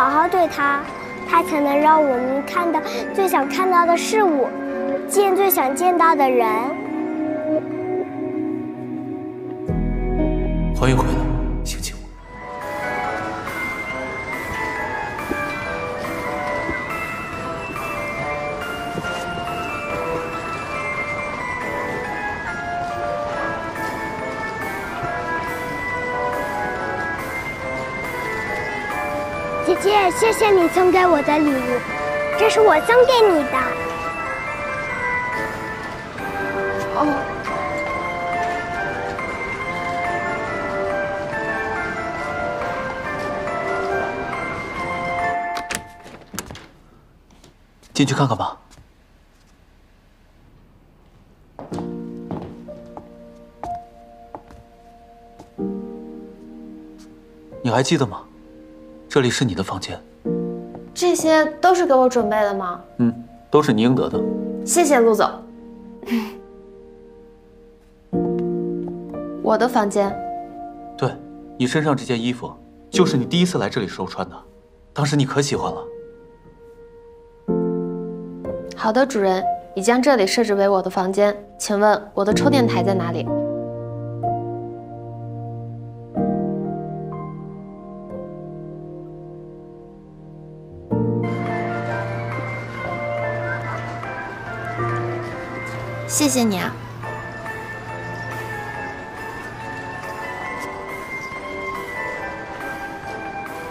好好对他，他才能让我们看到最想看到的事物，见最想见到的人。欢迎回来，姐姐，谢谢你送给我的礼物，这是我送给你的。哦。进去看看吧。你还记得吗？这里是你的房间。这些都是给我准备的吗？嗯，都是你应得的。谢谢陆总。我的房间。对，你身上这件衣服，就是你第一次来这里时候穿的，当时你可喜欢了。好的，主人，已将这里设置为我的房间。请问我的充电台在哪里？谢谢你啊，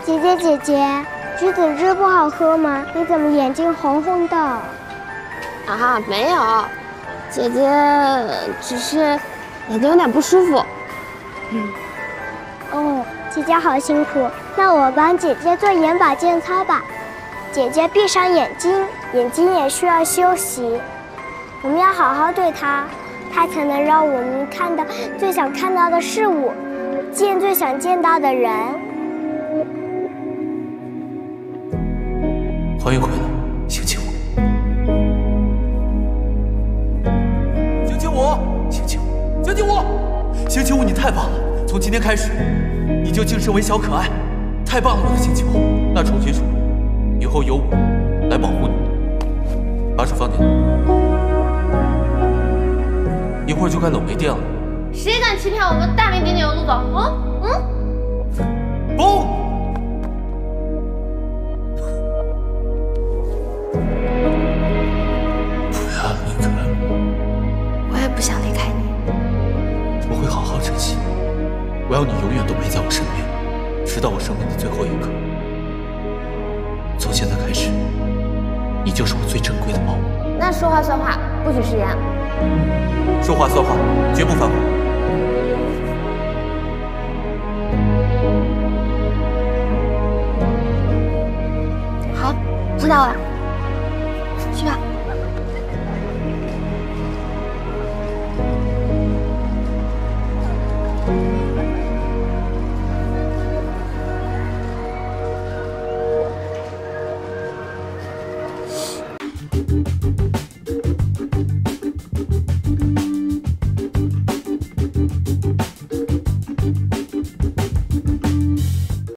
姐姐姐姐，橘子汁不好喝吗？你怎么眼睛红红的？啊，没有，姐姐只是眼睛有点不舒服。嗯，哦，姐姐好辛苦，那我帮姐姐做眼保健操吧。姐姐闭上眼睛，眼睛也需要休息。我们要好好对他，他才能让我们看到最想看到的事物，见最想见到的人。欢迎回来，星期五。星期五，星期五，星期五，星期五，你太棒了！从今天开始，你就晋升为小可爱，太棒了，我的星期五。那重新说，以后由我来保护你。把手放进来。会儿就该冷没电了。谁敢欺骗我们大名鼎鼎的陆总？嗯嗯，不！不要离开我。我也不想离开你。我会好好珍惜。我要你永远都陪在我身边，直到我生命的最后一刻。从现在开始，你就是我最珍贵的宝物。那说话算话，不许食言。说话算话，绝不反悔。好，知道了。